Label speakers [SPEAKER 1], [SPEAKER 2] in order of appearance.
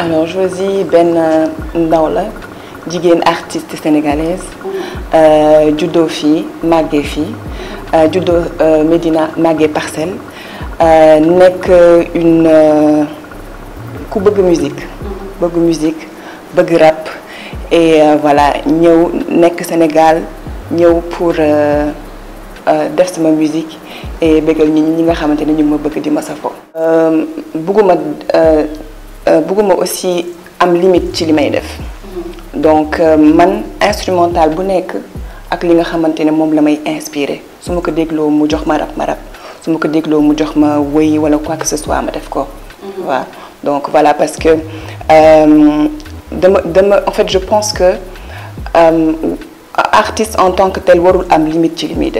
[SPEAKER 1] alors Josie benn ndaw la jigéen artiste sénégalaise juddoo fii màggee fii juddoo Médina màggee Parcelles une musique bëgg musique bëgg rap et voilà ñëw nekk Sénégal pour def musique et bëggal ñi ñi nga xamante ne ñu bëgguma aussi am limite ci li may def. Donc man instrumental bu nekk ak li nga xamante ne moom la may inspiré. Su ma ko dégloo mu jox ma rap ma rap. Su ma ko dégloo mu jox ma wëy wala quoi que ce soit ma def ko. Waaw donc voilà parce que dama dama en fait je pense que artiste en tant que tel warul am limite ci li muy def